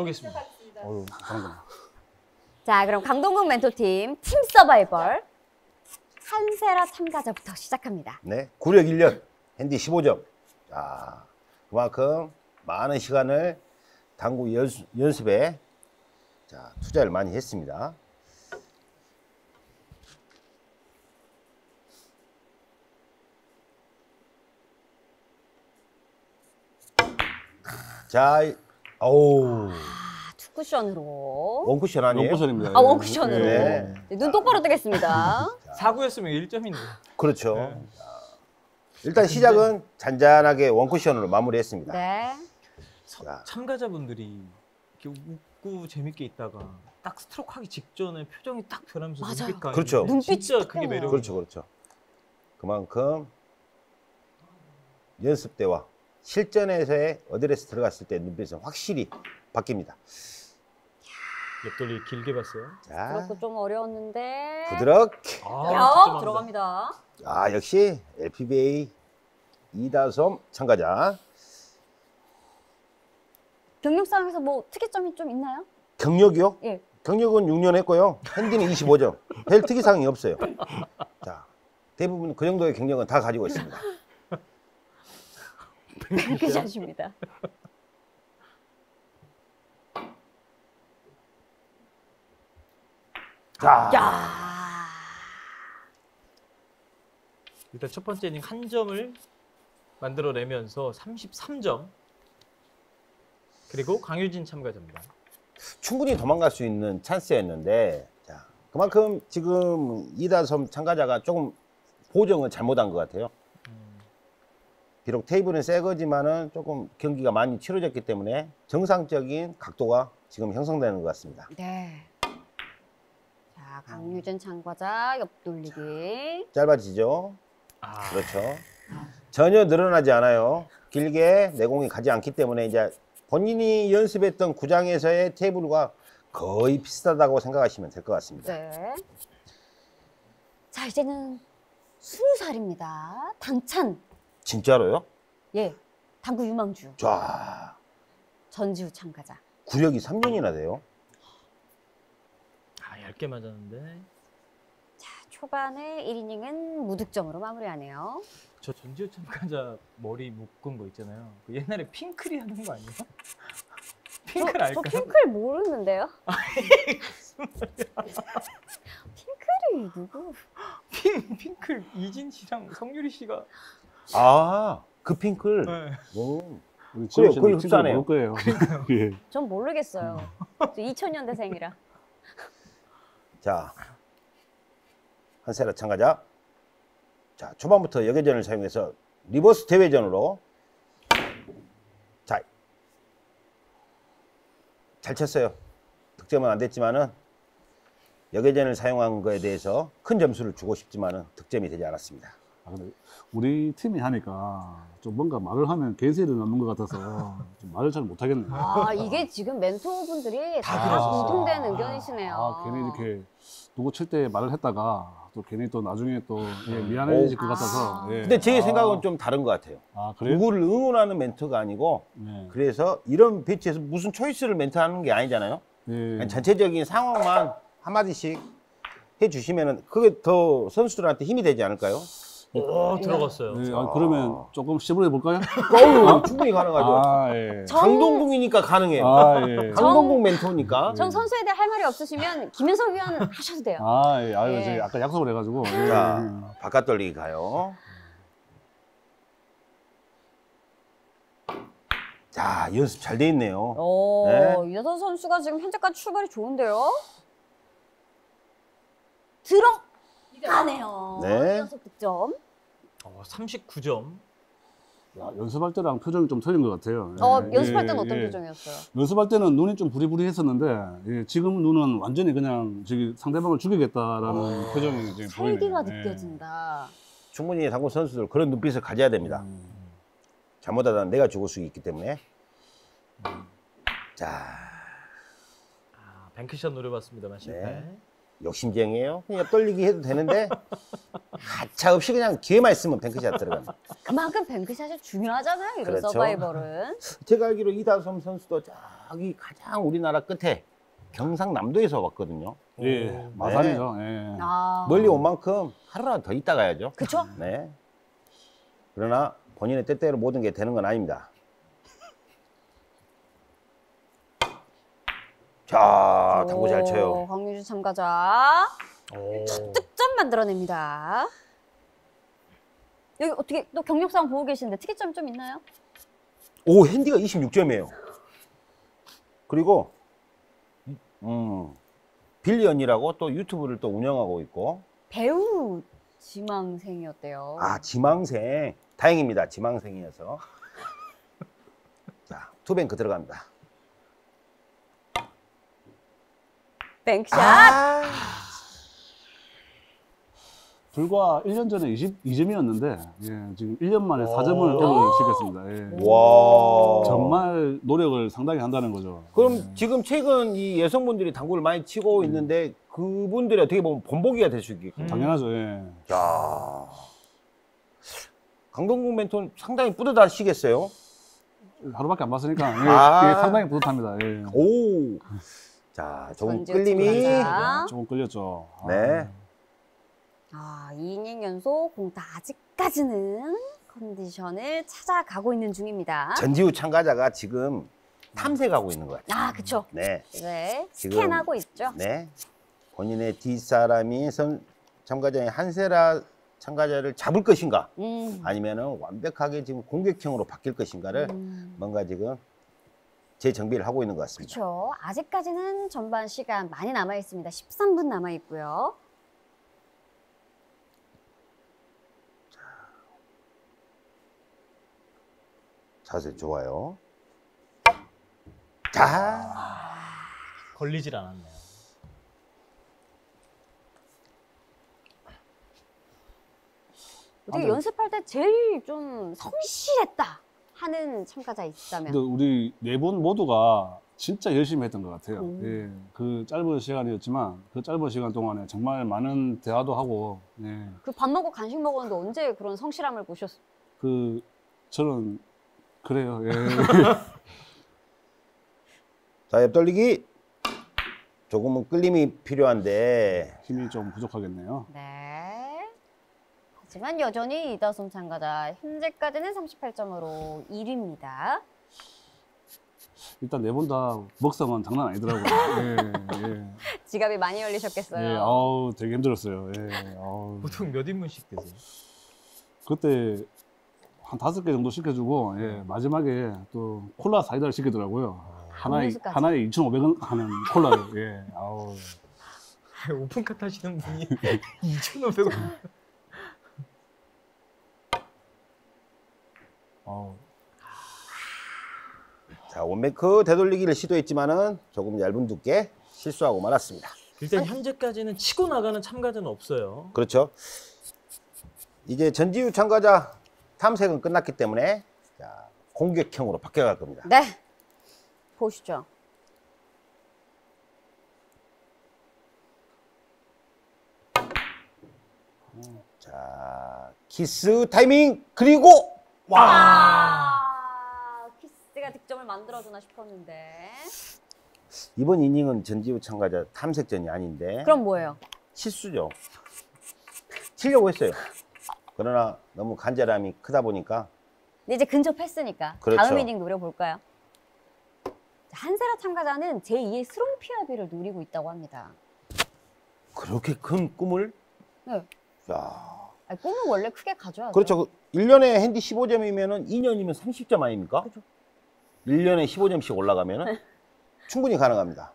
가보겠습니다. 어유 잘한다. 자, 그럼 강동국 멘토팀 팀 서바이벌 한세라 참가자부터 시작합니다. 네, 구력 1년, 핸디 15점. 자, 그만큼 많은 시간을 당구 연수, 연습에 자, 투자를 많이 했습니다. 자, 이- 어우, 아, 투쿠션으로. 원쿠션 아니에요? 원쿠션입니다. 아, 원쿠션으로. 네. 네, 눈 똑바로 뜨겠습니다. 사구였으면 1점인데. 그렇죠. 네. 자, 일단 시작은 잔잔하게 원쿠션으로 마무리했습니다. 네. 자, 참가자분들이 이렇게 웃고 재밌게 있다가 딱 스트로크 하기 직전에 표정이 딱 변하면서 맞아요. 눈빛 가 그렇죠. 눈빛이 그게. 매력. 그렇죠, 그렇죠. 그만큼 연습 때와 실전에서의 어드레스 들어갔을 때 눈빛은 확실히 바뀝니다. 옆돌리 길게 봤어요. 자, 그렇고 좀 어려웠는데. 부드럽게. 아, 역 득점한다. 들어갑니다. 아, 역시 LPBA 이다솜 참가자. 경력 상에서 뭐 특이점이 좀 있나요? 경력이요? 예. 경력은 6년 했고요. 핸디는 25점. 별 특이사항이 없어요. 자, 대부분 그 정도의 경력은 다 가지고 있습니다. 뱅크샷입니다. 자, 야. 일단 첫 번째 이닝 한 점을 만들어내면서 33점. 그리고 강유진 참가자입니다. 충분히 도망갈 수 있는 찬스였는데 자, 그만큼 지금 이다솜 참가자가 조금 보정을 잘못한 것 같아요. 비록 테이블은 새 거지만은 조금 경기가 많이 치러졌기 때문에 정상적인 각도가 지금 형성되는 것 같습니다. 네. 자, 강유진 참가자 옆돌리기. 짧아지죠? 아, 그렇죠. 전혀 늘어나지 않아요. 길게 내공이 가지 않기 때문에 이제 본인이 연습했던 구장에서의 테이블과 거의 비슷하다고 생각하시면 될 것 같습니다. 네. 자, 이제는 스무 살입니다. 당찬. 진짜로요? 예. 당구 유망주. 자, 전지우 참가자. 구력이 3년이나 돼요. 아 얇게 맞았는데 자, 초반에 1이닝은 무득점으로 마무리하네요. 저 전지우 참가자 머리 묶은 거 있잖아요. 그 옛날에 핑클이 하는 거 아니에요? 핑클 저, 알까요? 저 핑클 모르는데요? 핑클이 누구? 핑 핑클 이진 씨랑 성유리 씨가 아, 그 핑클. 네. 오. 유리 씨는 거의 진짜 흡사하네요. 모를 거예요. 예. 전 모르겠어요. 저 2000년대생이라. 자, 한세라 참가자. 자, 초반부터 역회전을 사용해서 reverse 대회전으로. 자, 잘 쳤어요. 득점은 안 됐지만은 여계전을 사용한 거에 대해서 큰 점수를 주고 싶지만은 득점이 되지 않았습니다. 아, 근데 우리 팀이 하니까 좀 뭔가 말을 하면 개세를 넣는 것 같아서 좀 말을 잘 못하겠네요. 아, 이게 지금 멘토분들이 다, 그래서. 공통된 의견이시네요. 아, 괜히 이렇게 누구 칠 때 말을 했다가 또 괜히 또 나중에 또 예, 미안해질 것 아. 같아서. 예. 근데 제 아, 생각은 좀 다른 것 같아요. 아, 그래요? 누구를 응원하는 멘트가 아니고 네. 그래서 이런 배치에서 무슨 초이스를 멘트하는 게 아니잖아요. 예. 전체적인 상황만 한마디씩 해주시면은 그게 더 선수들한테 힘이 되지 않을까요? 오 들어갔어요. 네, 아, 그러면 조금 시불해 볼까요? 어우, 충분히 가능하죠. 아, 예. 저- 강동궁이니까 가능해요. 아, 예. 강동궁 멘토니까. 전 선수에 대해 할 말이 없으시면 김현석 위원 하셔도 돼요. 아, 예. 아유, 예. 제가 아까 약속을 해가지고. 예. 자, 바깥 돌리기 가요. 자, 연습 잘 돼 있네요. 오, 네. 이여선 선수가 지금 현재까지 출발이 좋은데요. 들어 가네요. 네. 연속 득점. 어, 39점. 야, 연습할 때랑 표정이 좀 틀린 것 같아요. 어, 예, 연습할 예, 때는 어떤 예. 표정이었어요? 연습할 때는 눈이 좀 부리부리했었는데 예, 지금 눈은 완전히 그냥 저기 상대방을 죽이겠다라는 표정이 지금 살기가 보이네요. 예. 느껴진다. 충분히 당구 선수들 그런 눈빛을 가져야 됩니다. 음. 잘못하다 내가 죽을 수 있기 때문에. 자, 아, 뱅크샷 노려봤습니다만 실패. 네. 욕심쟁이에요. 그냥 떨리기 해도 되는데 가차 없이 그냥 기회만 있으면 뱅크샷 들어갑니다. 그만큼 뱅크샷이 중요하잖아요. 이런 그렇죠. 서바이벌은. 제가 알기로 이다솜 선수도 저기 가장 우리나라 끝에 경상남도에서 왔거든요. 예, 마산이죠. 예. 아. 멀리 온 만큼 하루라도 더 있다 가야죠. 그쵸? 네. 그러나 본인의 뜻대로 모든 게 되는 건 아닙니다. 자, 당구 잘 오, 쳐요. 강유주 참가자. 오. 득점 만들어냅니다. 여기 어떻게 또 경력상 보고 계시는데 특이점 좀 있나요? 오, 핸디가 26점이에요. 그리고 음, 빌리언이라고 또 유튜브를 또 운영하고 있고 배우 지망생이었대요. 아, 지망생. 다행입니다. 지망생이어서. 자, two bank 들어갑니다. bank shot. 아, 불과 1년 전에 22점이었는데 예, 지금 1년 만에 오. 4점을 오늘 시켰습니다. 예. 와. 정말 노력을 상당히 한다는 거죠. 그럼 지금 최근 이 여성분들이 당구를 많이 치고 있는데 그분들이 어떻게 보면 본보기가 될 수 있겠군요. 음. 당연하죠. 예. 야. 강동국 멘토 상당히 뿌듯하시겠어요? 하루밖에 안 봤으니까 예, 아. 예, 상당히 뿌듯합니다. 예. 오. 자, 조금 끌림이. 참가자. 조금 끌렸죠. 아. 네. 아, 2이닝 연속 공타 아직까지는 컨디션을 찾아가고 있는 중입니다. 전지우 참가자가 지금 탐색하고 있는 것 같아요. 아, 그쵸. 네. 네, 지금- 스캔하고 있죠. 네. 본인의 뒷사람이 선 참가자의 한세라 참가자를 잡을 것인가 음. 아니면은 완벽하게 지금 공격형으로 바뀔 것인가를 음. 뭔가 지금 재정비를 하고 있는 것 같습니다. 그렇죠. 아직까지는 전반 시간 많이 남아 있습니다. 13분 남아 있고요. 자세 좋아요. 자, 걸리질 않았네요. 어떻게 아, 네. 연습할 때 제일 좀 성실했다 하는 참가자 있다면 근데 우리 네 분 모두가 진짜 열심히 했던 것 같아요. 음. 예, 그 짧은 시간이었지만 그 짧은 시간 동안에 정말 많은 대화도 하고, 예, 그밥 먹고 간식 먹었는데 언제 그런 성실함을 보셨어요? 그 저는 그래요. 예. 자, 옆돌리기. 조금은 끌림이 필요한데 힘이 좀 부족하겠네요. 네. 하지만 여전히 이다솜 참가자 현재까지는 38점으로 1위입니다. 일단 네분다 먹성은 장난 아니더라고요. 예, 예. 지갑이 많이 열리셨겠어요. 예, 아우 되게 힘들었어요. 예, 아우. 보통 몇 인분씩 드세요? 그때 한 다섯 개 정도 시켜주고 예, 마지막에 또 콜라 사이다를 시키더라고요. 하나에 음료수까지. 하나에 2,500원 하는 콜라를 예, 아우. 오픈카 타시는 분이 2,500원. 자, 원메크 되돌리기를 시도했지만은 조금 얇은 두께 실수하고 말았습니다. 일단 현재까지는 치고 나가는 참가자는 없어요. 그렇죠. 이제 전지우 참가자 탐색은 끝났기 때문에 자, 공격형으로 바뀌어갈 겁니다. 네. 보시죠. 자, 키스 타이밍 그리고 와 아, 키스가 득점을 만들어주나 싶었는데. 이번 이닝은 전지우 참가자 탐색전이 아닌데 그럼 뭐예요? 실수죠. 치려고 했어요. 그러나 너무 간절함이 크다 보니까 근데 이제 근접했으니까 그렇죠. 다음 이닝 노려볼까요? 한세라 참가자는 제2의 스롱피아비를 노리고 있다고 합니다. 그렇게 큰 꿈을 네. 야. 아니, 꿈은 원래 크게 가져야죠. 그렇죠. 1년에 핸디 15점이면은 2년이면 30점 아닙니까? 그죠. 1년에 15점씩 올라가면은 충분히 가능합니다.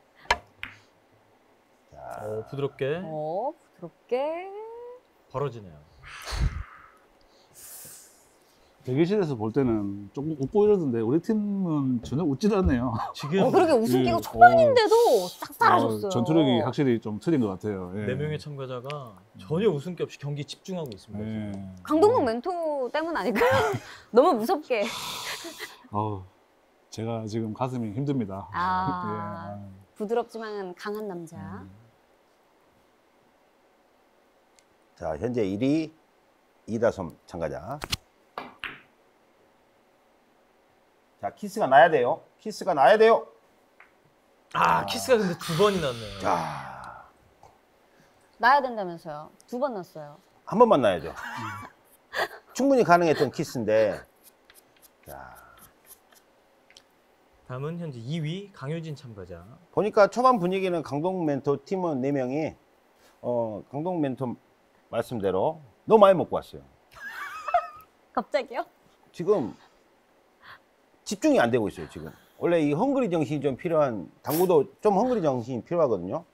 자, 어, 부드럽게 어, 부드럽게. 벌어지네요. 대기실에서 볼 때는 조금 웃고 이러던데 우리 팀은 전혀 웃질 않네요. 지금 어, 그러게 웃음기가 예, 초반인데도 싹 사라졌어요. 어, 전투력이 확실히 좀 틀린 것 같아요. 예. 네 명의 참가자가 전혀 웃음기 없이 경기 집중하고 있습니다. 예. 강동국 멘토 때문 아닐까요? 너무 무섭게. 어우, 제가 지금 가슴이 힘듭니다. 아. 예. 부드럽지만 강한 남자. 음. 자, 현재 1위 이다솜 참가자. 자, 키스가 나야 돼요. 키스가 나야 돼요. 아, 키스가 근데 두 번이 났네요. 자, 나야 된다면서요. 두 번 났어요. 한 번만 나야죠. 충분히 가능했던 키스인데. 자, 다음은 현재 2위 강효진 참가자. 보니까 초반 분위기는 강동 멘토 팀원 4명이 어, 강동 멘토 말씀대로 너무 많이 먹고 왔어요. 갑자기요? 지금 집중이 안 되고 있어요, 지금. 원래 이 헝그리 정신이 좀 필요한 당구도 좀 헝그리 정신이 필요하거든요.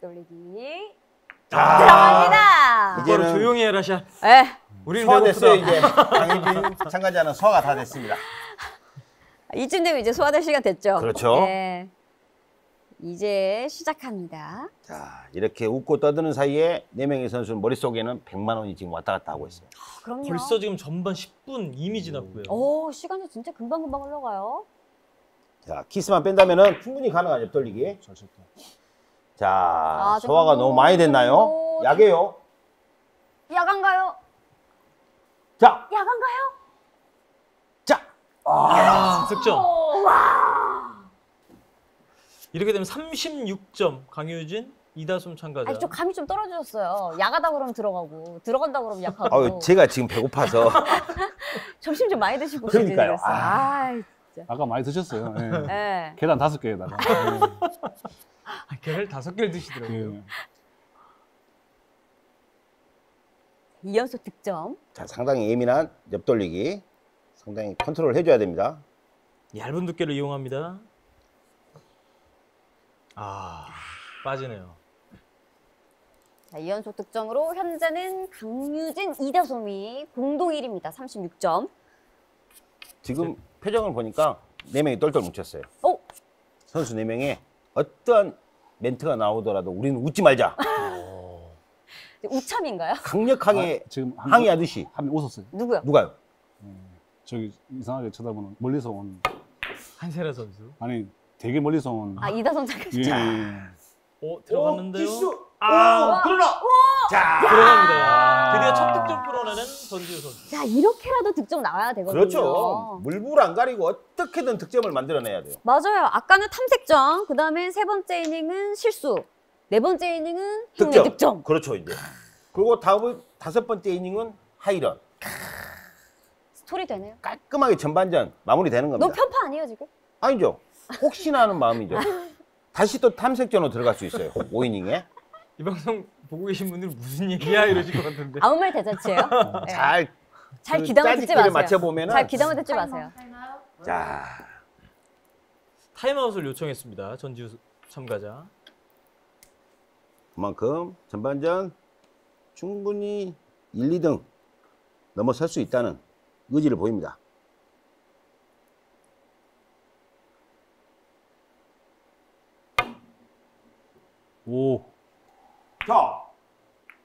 돌리기. 자, 들어갑니다. 이제는 조용히 해라 샷. 예. 우리는 소화 됐어요, 배고프다. 이제. 강희빈 참가자는 소화가 다 됐습니다. 이쯤 되면 이제 소화될 시간 됐죠. 그렇죠. 예. 이제 시작합니다. 자, 이렇게 웃고 떠드는 사이에 네 명의 선수 머릿속에는 100만 원이 지금 왔다 갔다 하고 있어요. 그럼요. 벌써 지금 전반 10분 이미 지났고요. 오, 시간이 진짜 금방금방 흘러가요. 자, 키스만 뺀다면은 충분히 가능한 옆돌리기. 잘 쳤다. 자, 아, 소화가. 너무 많이 됐나요? 잠깐만. 약해요. 야간가요? 자, 야간가요? 자. 아, 득점. 오, 와. 이렇게 되면 36점 강효진, 이다솜 참가자. 아니, 좀 감이 좀 떨어지셨어요. 야가다 그러면 들어가고, 들어간다 그러면 약하고. 아유, 제가 지금 배고파서. 점심 좀 많이 드시고 그러니까요. 오시지. 아. 아이, 아까 많이 드셨어요. 예. 예. 계란 다섯 개에다가. 아, 걔를 다섯 개를 드시더라고요. 예. 이연속 득점. 자, 상당히 예민한 옆돌리기. 상당히 컨트롤 해줘야 됩니다. 얇은 두께를 이용합니다. 아, 빠지네요. 자, 2연속 득점으로 현재는 강유진, 이다솜이 공동 1위입니다. 36점. 지금 표정을 보니까 네 명이 똘똘 뭉쳤어요. 오! 선수 네명에 어떠한 멘트가 나오더라도 우리는 웃지 말자. 우참인가요? 강력하게 아, 지금 한 항의하듯이. 한명 웃었어요. 누구요? 누가요? 저기 이상하게 쳐다보는 멀리서 온 한세라 선수. 아니 되게 멀리서 온. 아, 이다솜 잠깐. 예, 예. 어, 들어갔는데요. 아, 아, 그러나. 자, 들어갑니다. 드디어 첫 득점 풀어내는 전지우 선수. 자, 이렇게라도 득점 나와야 되거든요. 그렇죠. 물불 안 가리고 어떻게든 득점을 만들어내야 돼요. 맞아요. 아까는 탐색점, 그 다음에 세 번째 이닝은 실수, 네 번째 이닝은 득점. 득점. 그렇죠, 이제. 그리고 다음 다섯 번째 이닝은 하이런. 스토리 되네요. 깔끔하게 전반전 마무리되는 겁니다. 너무 편파 아니에요, 지금? 아니죠. 혹시나 하는 마음이죠. 다시 또 탐색전으로 들어갈 수 있어요. 5이닝에. 이 방송 보고 계신 분들 무슨 얘기야 이러실 것 같은데. 아무 말 대잔치예요. 네. 잘, 잘그 듣지 마세요. 맞춰보면은. 잘 귀담아 듣지 마세요. 자, 타임아웃을 요청했습니다. 전지우 참가자. 그만큼 전반전 충분히 1, 2등 넘어설 수 있다는 의지를 보입니다. 오. 자,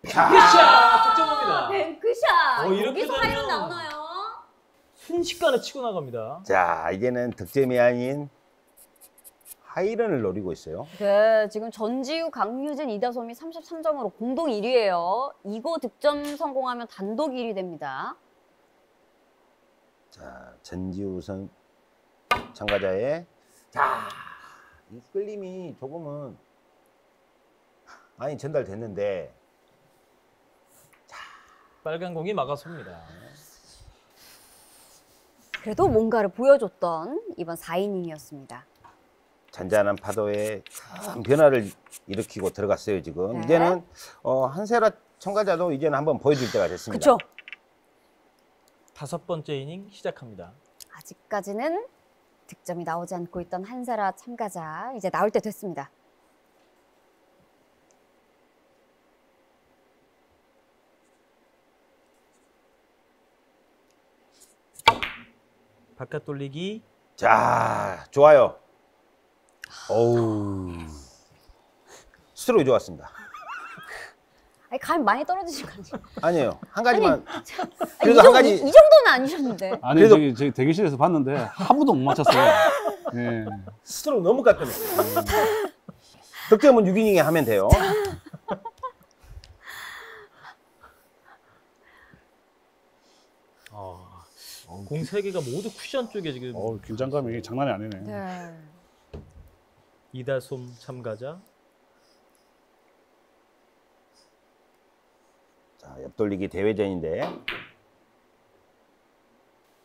샷! 득점합니다. 뱅크샷. 어, 이렇게 여기서 되면- 하이런 나오나요? 순식간에 치고 나갑니다. 자, 이제는 득점이 아닌 하이런을 노리고 있어요. 네, 지금 전지우, 강유진, 이다솜이 33점으로 공동 1위예요. 이거 득점 성공하면 단독 1위 됩니다. 자, 전지우 선 참가자의 자, 이 끌림이 조금은 많이 전달됐는데 빨간 공이 막아섭니다. 그래도 뭔가를 보여줬던 이번 4이닝이었습니다. 잔잔한 파도에 큰 변화를 일으키고 들어갔어요 지금. 네. 이제는 어, 한세라 참가자도 이제는 한번 보여줄 때가 됐습니다. 그쵸? 다섯 번째 이닝 시작합니다. 아직까지는 득점이 나오지 않고 있던 한사라 참가자 이제 나올 때 됐습니다. 바깥 돌리기. 자, 좋아요. 어우. 스트로크 좋았습니다. 아니 감이 많이 떨어지신 거 아니에요? 아니에요. 한 가지만. 아니, 그래도 이, 한 정도, 가지- 이, 이 정도는 아니셨는데. 아니 그래도- 저기 저기 대기실에서 봤는데 한 번도 못 맞췄어요. 예. 스트로크 너무 깔끔했어요. 득점은 6이닝에 하면 돼요. 공 세 개가 모두 쿠션 쪽에 지금 어, 긴장감이 장난이 아니네. 네. 이다솜 참가자. 자, 옆돌리기 대회전인데.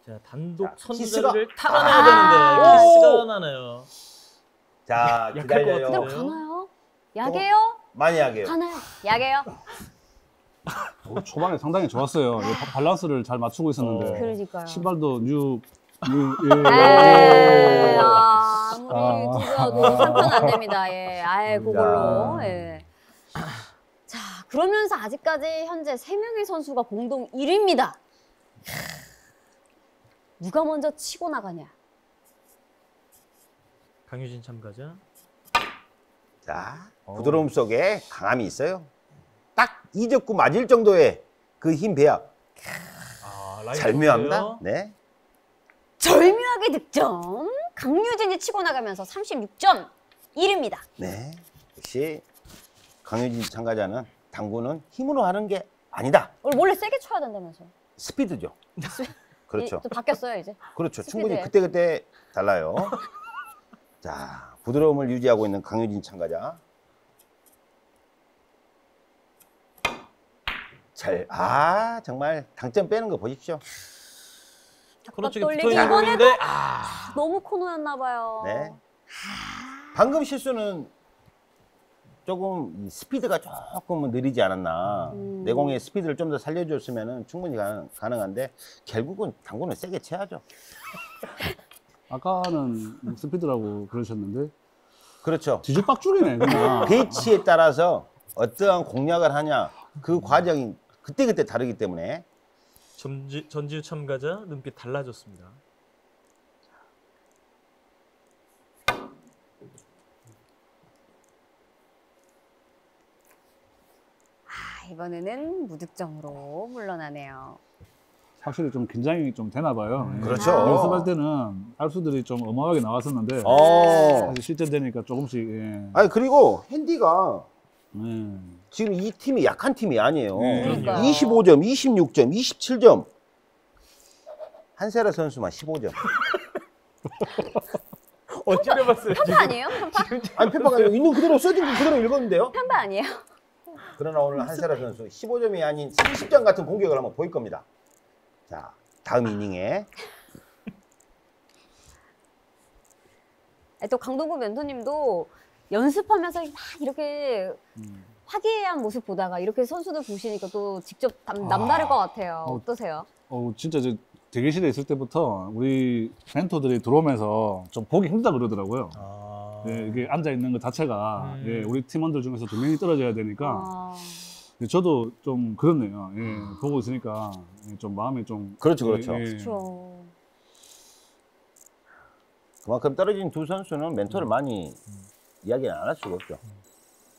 자, 단독 자, 키스가- 탈환해야 아! 되는데 오! 키스가 나네요. 자, 기다려요. 가나요? 야게요? 많이 하게요. 가나요? 야게요? 어, 초반에 상당히 좋았어요. 이 바- 밸런스를 잘 맞추고 있었는데 어. 그러니까요. 신발도 뉴, 뉴 에이, 예. 아, 아무리 아. 두드려도 삼편안 됩니다. 예, 아예 그걸로. 예. 자, 그러면서 아직까지 현재 세명의 선수가 공동 1위입니다. 누가 먼저 치고 나가냐? 강유진 참가자. 자, 어. 부드러움 속에 강함이 있어요. 딱 이적구 맞을 정도의 그힘 배합. 아, 라인 절묘합니다. 좋고요. 네. 절묘하게 득점. 강유진이 치고 나가면서 36점 1위입니다. 네. 역시 강효진 참가자는 당구는 힘으로 하는 게 아니다. 원래 원래 세게 쳐야 된다면서요. 스피드죠. 그렇죠. 이- 또 바뀌었어요, 이제. 그렇죠. 충분히 스피드예요. 그때그때 달라요. 자, 부드러움을 유지하고 있는 강효진 참가자. 잘, 아, 정말 당점 빼는 거 보십시오. 돌리기 붙어 있는 이번에도 공인데 아, 너무 코너였나 봐요. 네. 방금 실수는 조금 이 스피드가 조금 느리지 않았나. 음. 내공의 스피드를 좀 더 살려줬으면 충분히 가능, 가능한데 결국은 당구는 세게 쳐야죠. 아까는 스피드라고 그러셨는데 그렇죠. 뒤죽박죽이네 그냥. 배치에 따라서 어떠한 공략을 하냐 그 과정이 그때그때 다르기 때문에 전지, 전지우 참가자 눈빛 달라졌습니다. 아, 이번에는 무득점으로 물러나네요. 확실히 좀 긴장이 좀 되나 봐요. 예. 그렇죠. 연습할 때는 알수들이 좀 어마어마하게 나왔었는데 어. 사실 실전 되니까 조금씩 예. 아니 그리고 핸디가 예. 지금 이 팀이 약한 팀이 아니에요. 네. 그러니까요. 25점, 26점, 27점. 한세라 선수만 15점. 어, 찌려봤어요. 편파 아니에요? 편파? 아니 페퍼가 있는 그대로 써진 거 그대로 읽었는데요. 편파 아니에요? 그러나 오늘 한세라 선수 15점이 아닌 30점 같은 공격을 한번 보일 겁니다. 자, 다음 이닝에 아니, 또 강동구 멘토님도 연습하면서 막 이렇게 음. 화기애애한 모습 보다가 이렇게 선수들 보시니까 또 직접 남, 남다를 것 같아요. 어. 어떠세요? 어, 진짜 저 대기실에 있을 때부터 우리 멘토들이 들어오면서 좀 보기 힘들다 그러더라고요. 아, 예, 이게 앉아 있는 것 자체가 음. 예, 우리 팀원들 중에서 두 명이 떨어져야 되니까 아, 예, 저도 좀 그렇네요. 예, 보고 있으니까 예, 좀 마음이 좀 그렇죠, 그렇죠. 예, 예. 그렇죠. 그만큼 떨어진 두 선수는 멘토를 많이 이야기는 안할 수가 없죠.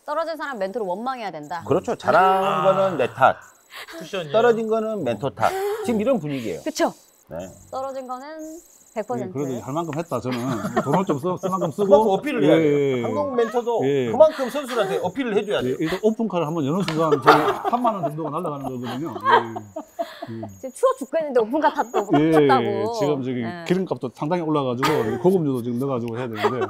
떨어진 사람 멘토를 원망해야 된다. 그렇죠. 잘한 거는 내 탓, 쿠션이 떨어진 거는 멘토 탓. 지금 이런 분위기예요. 그렇죠. 네. 떨어진 거는 예, 100%. 그래도 할 만큼 했다 저는 돈을 좀 쓸, 쓸 만큼 쓰고 그만큼 어필을 해야 돼요. 예, 예. 한국 멘토도 예. 그만큼 선수한테 어필을 해줘야 예, 돼요. 일단 오픈카를 한번 여는 순간 저희 3만 원 정도가 날아가는 거거든요. 예. 지금 추워 죽겠는데 오픈카 탔다고. 예, 예, 탔다고. 예. 지금 저기 예. 기름값도 상당히 올라가지고 고급류도 지금 넣어가지고 해야 되는데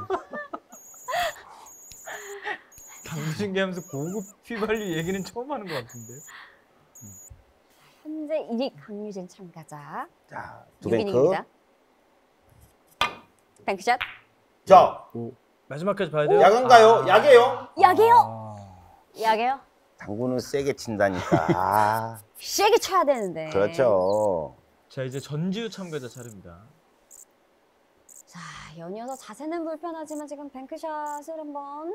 강유진 하면서 고급 휘발유 얘기는 처음 하는 것 같은데. 현재 1위 강유진 참가자. 자, 두 뱅크. 6인입니다. 뱅크샷. 자, 마지막까지 봐야 돼요. 야간가요? 아. 야게요? 야게요. 아, 야게요. 당구는 세게 친다니까. 아, 세게 쳐야 되는데. 그렇죠. 자 이제 전지우 참가자 차례입니다. 자, 연이어서 자세는 불편하지만 지금 뱅크샷을 한번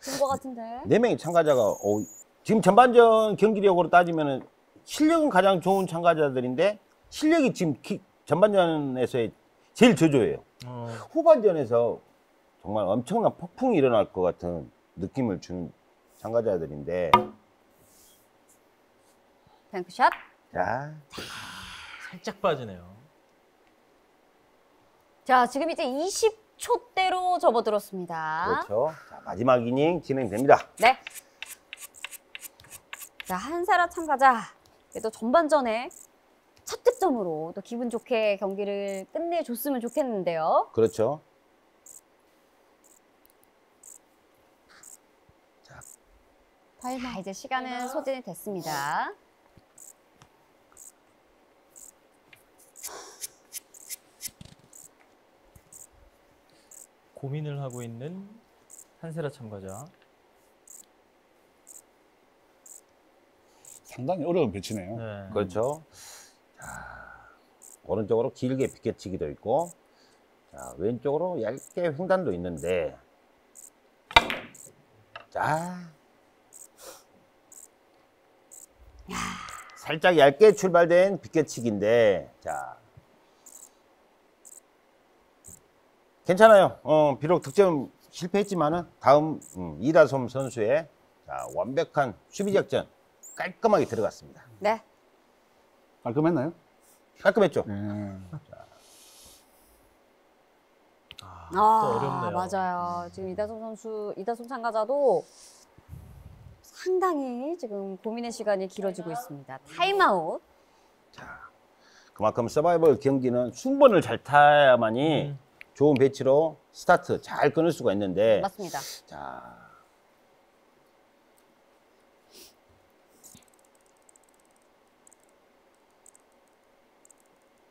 준것 같은데. 네 명의 참가자가 어, 지금 전반전 경기력으로 따지면 실력은 가장 좋은 참가자들인데 실력이 지금 기- 전반전에서의 제일 저조해요. 어, 후반전에서 정말 엄청난 폭풍이 일어날 것 같은 느낌을 주는 참가자들인데 뱅크샷. 자 살짝 빠지네요. 자, 지금 이제 20 초대로 접어들었습니다. 그렇죠. 자, 마지막 이닝 진행됩니다. 네. 자, 한사라 참가자. 그래도 전반전에 첫 득점 득점으로 또 기분 좋게 경기를 끝내줬으면 좋겠는데요. 그렇죠. 자, 이제 시간은 소진이 됐습니다. 고민을 하고 있는 한세라 참가자. 상당히 어려운 배치네요. 네. 그렇죠. 자, 오른쪽으로 길게 비껴치기도 있고, 자, 왼쪽으로 얇게 횡단도 있는데, 자, 살짝 얇게 출발된 비껴치기인데, 자, 괜찮아요. 어, 비록 득점 실패했지만은 다음 음, 이다솜 선수의 자, 완벽한 수비 작전 깔끔하게 들어갔습니다. 네. 깔끔했나요? 깔끔했죠? 네. 아, 아, 또 어렵네요. 맞아요. 지금 이다솜 선수, 이다솜 참가자도 상당히 지금 고민의 시간이 길어지고 있습니다. 타임아웃. 자, 그만큼 서바이벌 경기는 순번을 잘 타야만이 음. 좋은 배치로 스타트 잘 끊을 수가 있는데, 맞습니다. 자,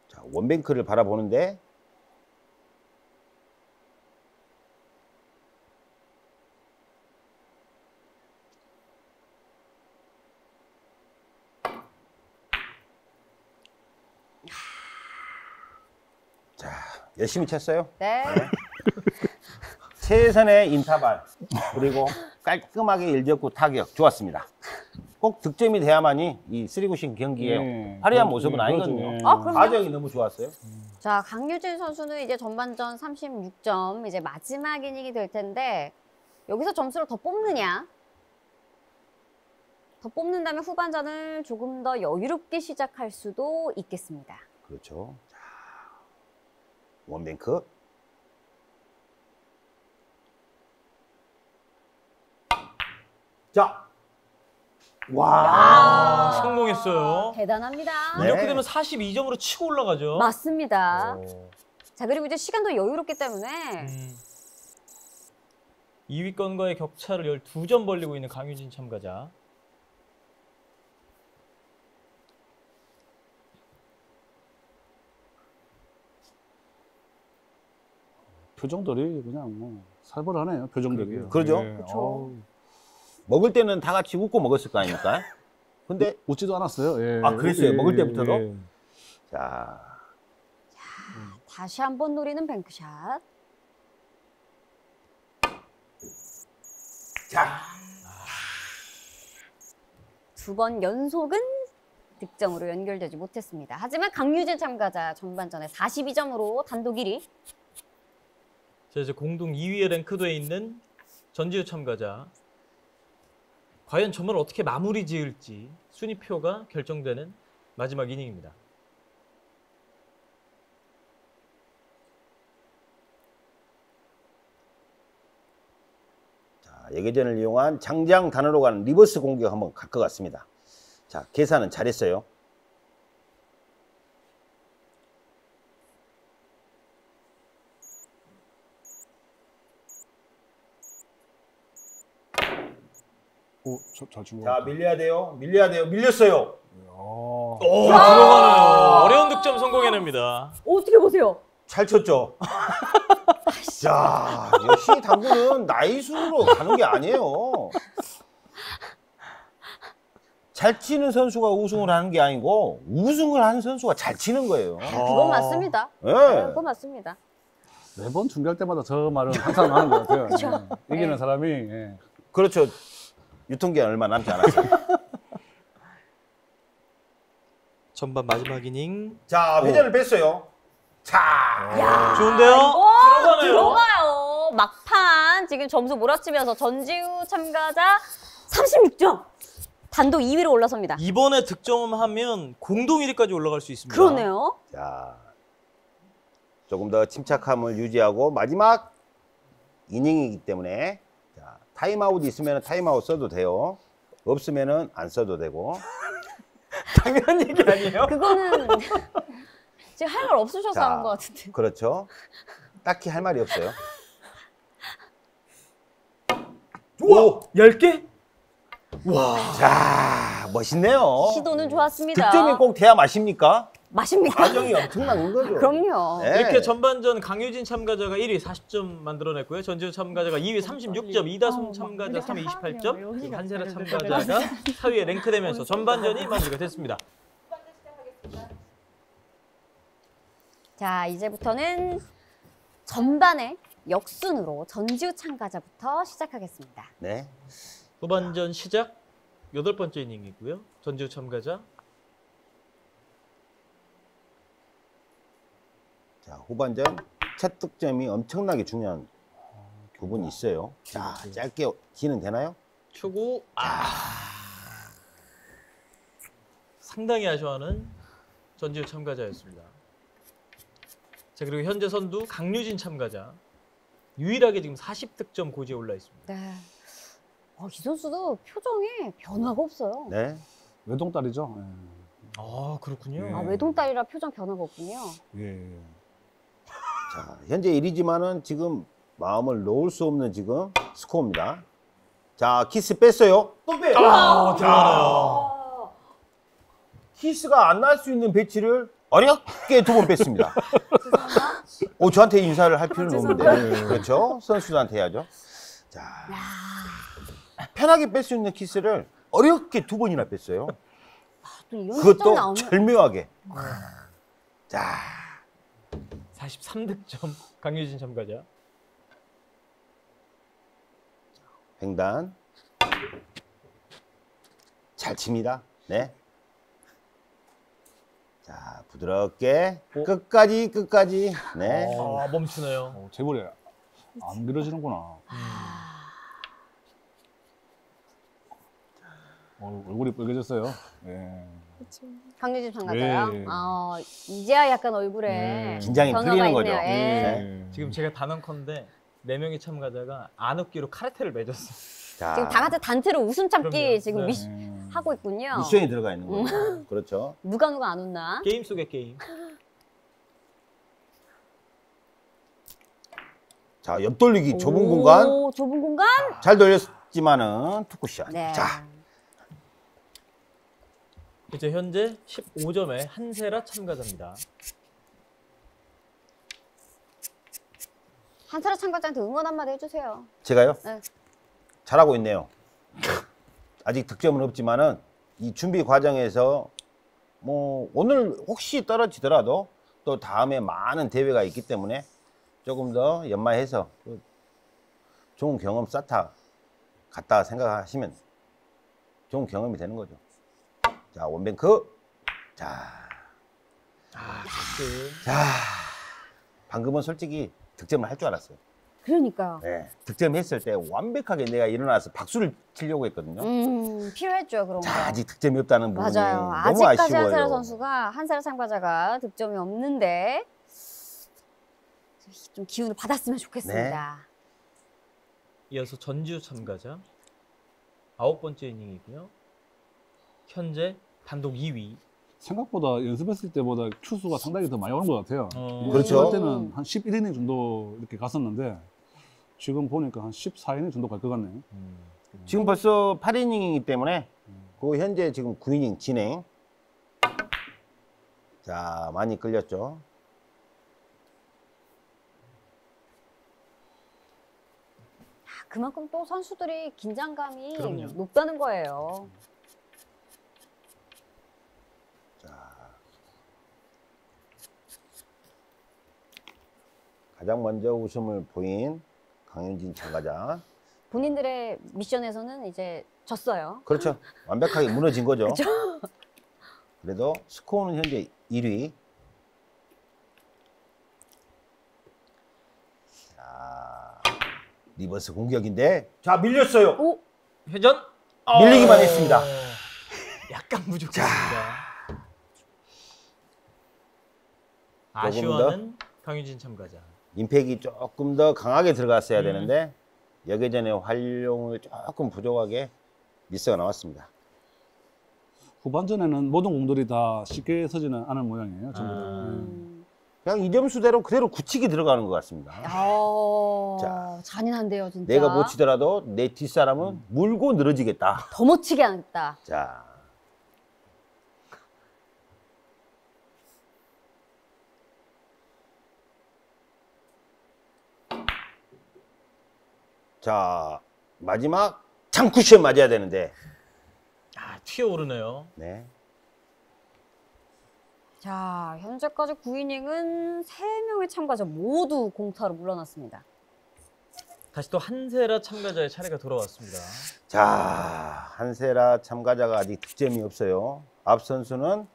자 one bank를 바라보는데, 자 열심히 쳤어요. 네. 최선의 인터벌 그리고 깔끔하게 일적구 타격 좋았습니다. 꼭 득점이 돼야만이 이 쓰리구신 경기에 네. 화려한 그- 모습은 네, 아니거든요. 그렇죠. 네. 아, 그럼요. 과정이 너무 좋았어요. 자, 강유진 선수는 이제 전반전 36점, 이제 마지막 이닝이 될 텐데, 여기서 점수를 더 뽑느냐? 더 뽑는다면 후반전을 조금 더 여유롭게 시작할 수도 있겠습니다. 그렇죠. 자, 원뱅크. 자, 와, 아, 성공했어요. 대단합니다. 네. 이렇게 되면 42점으로 치고 올라가죠. 맞습니다. 오. 자, 그리고 이제 시간도 여유롭기 때문에, 음. 2위권과의 격차를 12점 벌리고 있는 강유진 참가자. 표정들이 그냥 뭐 살벌하네요. 표정들이. 그러게요. 그러죠. 예. 어우, 먹을 때는 다 같이 웃고 먹었을 거 아닙니까? 근데 웃지도 않았어요. 예. 아, 그랬어요? 먹을 때부터도? 예. 자, 다시 한번 노리는 뱅크샷. 자, 두 번 연속은 득점으로 연결되지 못했습니다. 하지만 강유진 참가자 전반전에 42점으로 단독 1위. 자, 이제 공동 2위에 랭크돼 있는 전지우 참가자. 과연 점을 어떻게 마무리 지을지 순위표가 결정되는 마지막 이닝입니다. 자, 역회전을 이용한 장장단으로 가는 reverse 공격 한번 갈 것 같습니다. 자, 계산은 잘했어요. 잘준 거. 자, 밀려야 돼요. 밀려야 돼요. 밀렸어요. 어. 오, 들어가네요. 어려운 득점 성공해냅니다. 어떻게 보세요? 잘 쳤죠. 자, 역시 당구는 나이수로 가는 게 아니에요. 잘 치는 선수가 우승을 하는 게 아니고 우승을 하는 선수가 잘 치는 거예요. 아, 그건 어. 맞습니다. 예. 그건 맞습니다. 매번 중계할 때마다 저 말은 항상 하는 것 같아요. 예. 이기는 네. 사람이 예. 그렇죠. 유통기한 얼마 남지 않았어요. 전반 마지막 이닝. 자, 회전을 뺐어요. 자, 야, 좋은데요? 이거 들어가네요. 들어가요. 막판 지금 점수 몰아치면서 전지우 참가자 36점. 단독 2위로 올라섭니다. 이번에 득점하면 공동 1위까지 올라갈 수 있습니다. 그러네요. 자, 조금 더 침착함을 유지하고 마지막 이닝이기 때문에 자, 타임아웃 있으면 타임아웃 써도 돼요. 없으면은 안 써도 되고. 당연한 얘기 아니에요? 그거는 지금 할 말 없으셔서 자. 하는 것 같은데. 그렇죠. 딱히 할 말이 없어요. 우와! 10개? 와. 자, 멋있네요. 시도는 좋았습니다. 득점이 꼭 돼야 맛입니까? 맛입니까? 과정이 엄청난 거죠. 그럼요. 네. 이렇게 전반전 강유진 참가자가 1위 40점 만들어냈고요. 전지우 참가자가 2위 36점, 이다솜 참가자 3위 28점, 한세라 참가자가 4위에 랭크되면서 전반전이 마무리가 됐습니다. 자, 이제부터는 전반의 역순으로 전지우 참가자부터 시작하겠습니다. 네. 후반전 시작 여덟 번째 이닝이고요. 전지우 참가자 자, 후반전 첫 득점이 엄청나게 중요한 부분이 있어요. 자, 짧게 진행되나요? 초구 아 상당히 아쉬워하는 전지우 참가자였습니다. 자 그리고 현재 선두 강유진 참가자 유일하게 지금 40득점 고지에 올라 있습니다. 네. 어, 이 선수도 표정에 변화가 없어요. 네. 외동딸이죠. 아 그렇군요. 네. 아, 외동딸이라 표정 변화가 없군요. 예. 예. 자, 현재 1위지만은 지금 마음을 놓을 수 없는 지금 스코어입니다. 자, 키스 뺐어요. 또 빼요. 아 들어가네요. 키스가 안 날 수 있는 배치를 어렵게 두 번 뺐습니다. 오, 저한테 인사를 할 필요는 없는데. 그렇죠? 선수들한테 해야죠. 자, 편하게 뺄 수 있는 키스를 어렵게 두 번이나 뺐어요. 또 이런 실점 그것도 나오면 절묘하게. 자, 43득점 강유진 참가자. 횡단. 잘 칩니다. 네. 자, 부드럽게 끝까지 끝까지. 네. 아 멈추네요. 어, 제볼이 안 밀어지는구나. 어, 얼굴이 빨개졌어요. 예. 강유진 참가자요. 네. 아, 이제야 약간 얼굴에 네. 긴장이 변화가 풀리는 있네요. 거죠. 예. 네. 지금 제가 단언컨대 네 명의 참가자가 안 웃기로 카레테를 맺었어요. 자, 지금 다 같이 단체로 웃음 참기 그럼요. 지금 네. 미, 음. 하고 있군요. 미션이 들어가 있는 거죠. 그렇죠. 누가 누가 안 웃나? 게임 속의 게임. 자, 옆 돌리기 좁은 공간 오, 좁은 공간? 잘 돌렸지만은 투쿠샷. 네. 자, 이제 현재 15점의 한세라 참가자입니다. 한사라 참가자한테 응원 한마디 해주세요. 제가요? 네. 잘하고 있네요. 아직 득점은 없지만은 이 준비 과정에서 뭐 오늘 혹시 떨어지더라도 또 다음에 많은 대회가 있기 때문에 조금 더 연마해서 그 좋은 경험 쌓다 갔다 생각하시면 좋은 경험이 되는 거죠. 자, 원뱅크. 자, 아, 그 자. 방금은 솔직히 득점을 할 줄 알았어요. 그러니까요. 네. 득점했을 때 완벽하게 내가 일어나서 박수를 치려고 했거든요. 음, 필요했죠, 그런 거. 자, 아직 득점이 없다는 부분이 맞아요. 너무 아직까지 아쉬워요. 한사라 선수가 한사라 참가자가 득점이 없는데 좀 기운을 받았으면 좋겠습니다. 이어서 전지우 참가자 아홉 번째 이닝이고요. 현재 단독 2위. 생각보다 연습했을 때보다 큐수가 상당히 더 많이 오는 것 같아요. 어, 그렇죠. 할 때는 한 11이닝 정도 이렇게 갔었는데 지금 보니까 한 14이닝 정도 갈 것 같네요. 지금 벌써 8이닝이기 때문에 그 현재 지금 9이닝 진행. 자, 많이 끌렸죠. 그만큼 또 선수들이 긴장감이 그럼요. 높다는 거예요. 가장 먼저 웃음을 보인 강유진 참가자. 본인들의 미션에서는 이제 졌어요. 그렇죠. 완벽하게 무너진 거죠. 그래도 스코어는 현재 1위. 자, reverse 공격인데. 자, 밀렸어요. 오, 회전 밀리기만 어, 했습니다. 약간 부족했습니다. 아쉬워하는 강유진 참가자. 임팩이 조금 더 강하게 들어갔어야 되는데 여기전에 활용을 조금 부족하게 미스가 나왔습니다. 후반전에는 모든 공들이 다 쉽게 서지는 않은 모양이에요. 전부 다. 아. 예. 음. 그냥 이 점수대로 그대로 굳히기 들어가는 것 같습니다. 어, 자. 잔인한데요, 진짜. 내가 못 치더라도 내 뒷사람은 물고 늘어지겠다. 더 못 치게 하겠다. 자. 자, 마지막 장쿠션 맞아야 되는데. 아, 튀어오르네요. 네. 자, 현재까지 9이닝은 3명의 참가자 모두 공타로 물러났습니다. 다시 또 한세라 참가자의 차례가 돌아왔습니다. 자, 한세라 참가자가 아직 득점이 없어요. 앞 선수는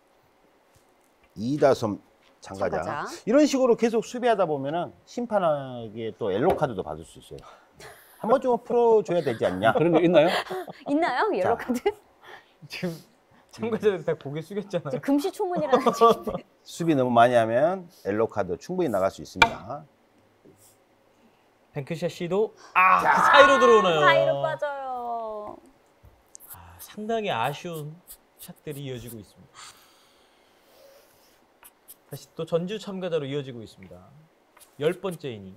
이다솜 참가자. 참가자. 이런 식으로 계속 수비하다 보면은 심판에게 또 옐로 카드도 받을 수 있어요. 한 번쯤은 풀어줘야 되지 않냐? 그런 게 있나요? 있나요? 옐로 자. 카드? 지금 참가자들 다 고개 숙였잖아요. 금시초문이라는 지금. 수비 너무 많이 하면 옐로 카드 충분히 나갈 수 있습니다. 뱅크샷 시도 아, 그 사이로 들어오네요. 사이로 빠져요. 아, 상당히 아쉬운 샷들이 이어지고 있습니다. 다시 또 전주 참가자로 이어지고 있습니다. 열 번째 이닝.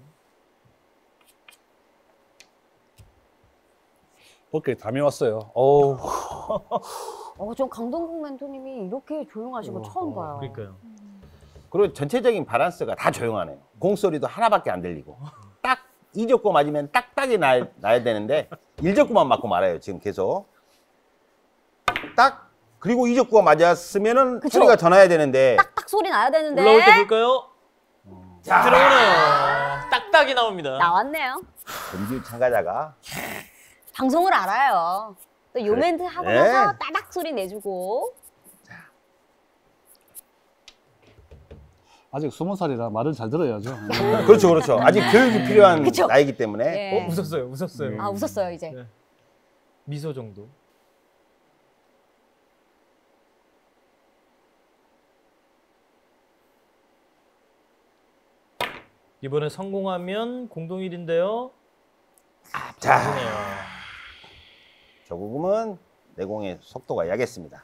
어깨에 담이 왔어요. 어우. 어, 전 강동국 멘토님이 이렇게 조용하신 거 처음 봐요. 그러니까요. 그리고 전체적인 바란스가 다 조용하네요. 공소리도 하나밖에 안 들리고. 딱 이적고 맞으면 딱딱이 나, 나야 되는데 일적구만 맞고 말아요. 지금 계속. 딱 그리고 이적구가 맞았으면은 그쵸. 소리가 더 나야 되는데 딱딱 소리 나야 되는데. 올라올 때 볼까요? 자, 들어오네요. 딱딱이 나옵니다. 나왔네요. 전주 참가자가 방송을 알아요. 또요 그래. 멘트 하고 네. 나서 따닥 소리 내주고. 아직 스무 살이라 말을 잘 들어야죠. 그렇죠, 그렇죠. 아직 교육이 필요한 그쵸. 나이기 때문에 예. 어, 웃었어요. 웃었어요. 아 웃었어요 이제. 네. 미소 정도. 이번에 성공하면 공동 1인데요. 아, 자. 조금은 내공의 속도가 약했습니다.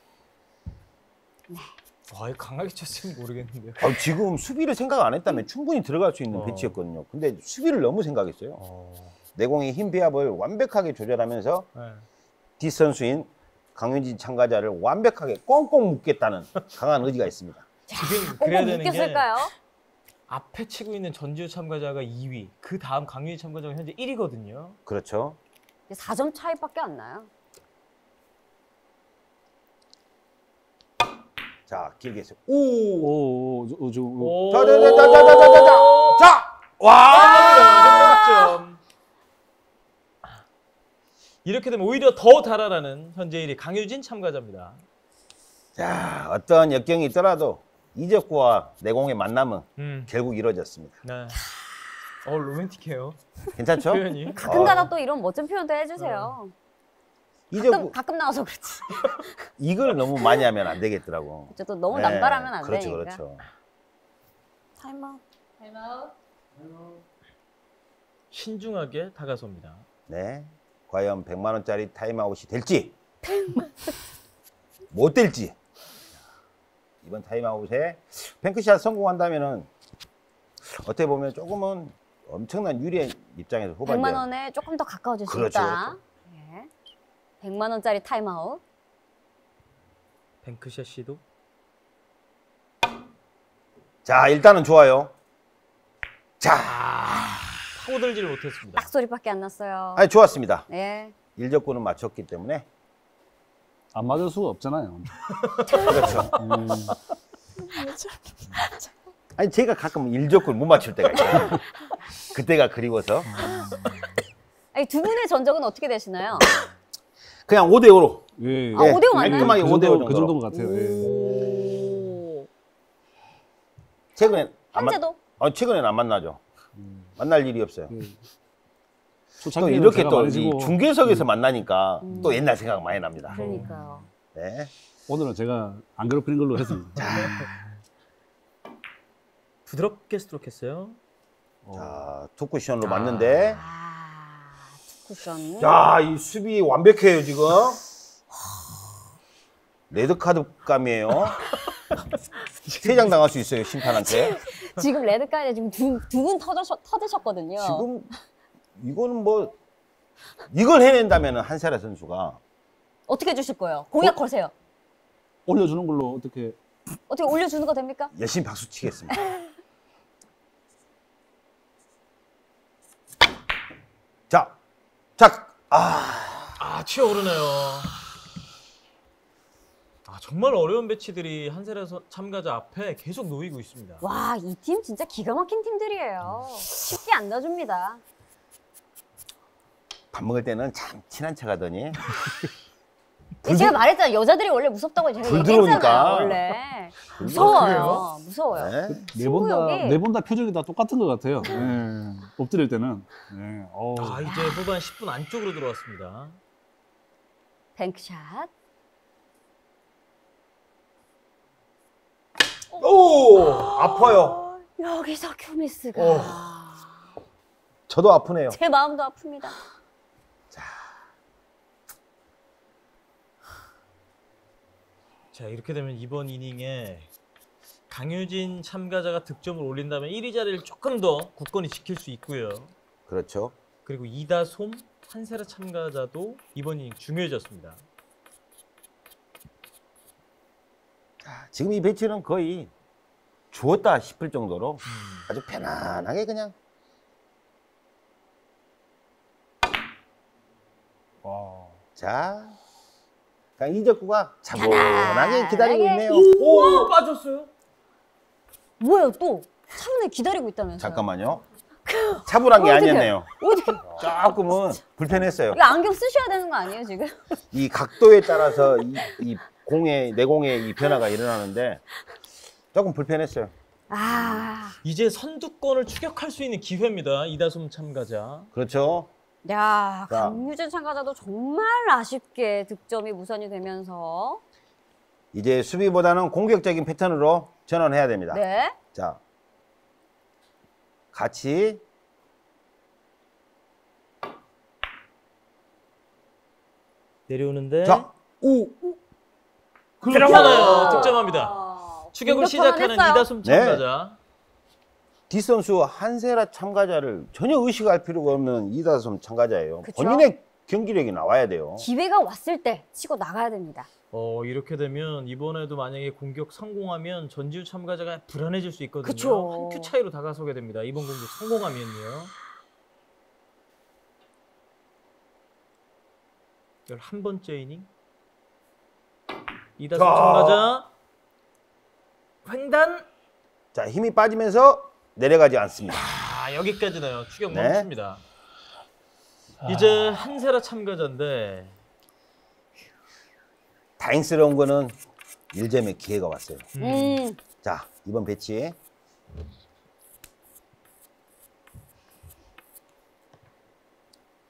와, 이거 강하게 쳤으면 모르겠는데요. 아, 지금 수비를 생각 안 했다면 충분히 들어갈 수 있는 어. 배치였거든요. 근데 수비를 너무 생각했어요. 어, 내공의 힘 비합을 완벽하게 조절하면서 네. 뒷 선수인 강윤진 참가자를 완벽하게 꽁꽁 묶겠다는 강한 의지가 있습니다. 지금 꼭 그래야 되는 게 묶였을까요? 앞에 치고 있는 전주 참가자가 2위, 그 다음 강유희 참가자가 현재 1위거든요. 그렇죠. 4점 차이밖에 안 나요. 자, 길게 해서 오! 오, 저, 저, 저, 오. 자, 자, 자, 자, 자, 자, 자, 자! 자! 와! 득점. 이렇게 되면 오히려 더 달아나는 현재 1위 강유진 참가자입니다. 자, 어떤 역경이 있더라도 이적구와 내공의 만남은 음, 결국 이루어졌습니다. 네. 어 로맨틱해요. 괜찮죠? 표현이. 가끔가다 또 이런 멋진 표현도 해주세요. 가끔, 이적구 가끔 나와서 그렇지. 이걸 너무 많이 하면 안 되겠더라고. 이제 또 너무 네, 남발하면 안 그렇죠, 되니까. 그렇죠. 타임아웃. 신중하게 다가섭니다. 네. 과연 100만 원짜리 타임아웃이 될지 못 될지 이번 타임아웃에 bank shot 성공한다면은 어떻게 보면 조금은 엄청난 유리한 입장에서 후반전 100만 원에 조금 더 가까워질 수 그렇죠, 있다. 예. 100만 원짜리 타임아웃. bank shot 시도. 자 일단은 좋아요 자 파고들지를 못했습니다. 딱 소리밖에 안 났어요. 아니 좋았습니다 네. 일적구는 맞췄기 때문에 안 맞을 수가 없잖아요. 그렇죠 음, 아니 제가 가끔 일적구를 못 맞출 때가 있어요 그때가 그리워서 아니, 두 분의 전적은 어떻게 되시나요? 그냥 5대 5로 예, 아, 예. 오대오 맞나요? 깔끔하게 그 5대5 정도, 정도 그 정도인 것 같아요. 예. 만- 현재도 아, 최근엔 안 만나죠 만날 일이 없어요 예. 또 초창기에는 이렇게 또 많이 이 지고 중계석에서 만나니까 또 옛날 생각 많이 납니다 그러니까요. 네. 오늘은 제가 안 괴롭히는 걸로 했습니다. 부드럽게 스트로크했어요. 자, two 쿠션으로 맞는데 아, two 쿠션. 야, 이 수비 완벽해요, 지금. 레드카드감이에요. 세 장 당할 수 있어요, 심판한테. 지금 레드카드 지금 두분 터드셨, 터드셨거든요. 지금 이거는 뭐 이걸 해낸다면 한세라 선수가 어떻게 해주실 거예요? 공약 거세요. 올려주는 걸로 어떻게 어떻게 올려주는 거 됩니까? 열심히 박수 치겠습니다. 자, 자, 아, 아 튀어오르네요. 아 정말 어려운 배치들이 한세라 선- 참가자 앞에 계속 놓이고 있습니다. 와, 이 팀 진짜 기가 막힌 팀들이에요. 쉽게 안 놔줍니다. 밥 먹을 때는 참 친한 척 하더니 제가 말했잖아요. 여자들이 원래 무섭다고 제가 불 얘기했잖아요. 원래 그래요? 무서워요. 무서워요. 네? 네번 다 승부욕이- 네 번 다 표정이 다 똑같은 것 같아요. 네. 엎드릴 때는. 네. 어우. 아 이제 후반 10분 안쪽으로 들어왔습니다. 뱅크샷. 오 아파요. 여기서 큐미스가 오. 저도 아프네요. 제 마음도 아픕니다. 자 이렇게 되면 이번 이닝에 강효진 참가자가 득점을 올린다면 1위 자리를 조금 더 굳건히 지킬 수 있고요. 그렇죠. 그리고 이다솜, 한세라 참가자도 이번 이닝 중요해졌습니다. 지금 이 배치는 거의 주었다 싶을 정도로 아주 편안하게 그냥 와. 자. 그냥 이적구가 차분하게 기다리고. 있네요. 오 빠졌어요? 뭐예요 또? 차분히 기다리고 있다면서요? 잠깐만요. 차분한 게. 아니었네요. 어떻게? 조금은 불편했어요. 이거 안경 쓰셔야 되는 거 아니에요 지금? 이 각도에 따라서 이, 이 공의 내공의 이 변화가 일어나는데 조금 불편했어요. 아, 이제 선두권을 추격할 수 있는 기회입니다. 이다솜 참가자. 그렇죠. 야 자. 강유진 참가자도 정말 아쉽게 득점이 무산이 되면서 이제 수비보다는 공격적인 패턴으로 전환해야 됩니다. 네. 자, 같이 내려오는데 자, 오, 들어가나요? 야. 득점합니다. 아, 추격을 공격 시작하는. 이다솜 네. 참가자. 디 선수 한세라 참가자를 전혀 의식할 필요가 없는 이다솜 참가자예요. 그쵸? 본인의 경기력이 나와야 돼요. 기회가 왔을 때 치고 나가야 됩니다. 어 이렇게 되면 이번에도 만약에 공격 성공하면 전지우 참가자가 불안해질 수 있거든요. 그쵸. 한큐 차이로 다가서게 됩니다. 이번 공격 성공하면요. 11번째 이닝. 이다솜 자. 참가자 횡단 자, 힘이 빠지면서 내려가지 않습니다. 아 여기까지네요. 추격 네. 멈춥니다. 이제 한세라 참가자인데 다행스러운 거는 1점의 기회가 왔어요. 음. 자, 이번 배치.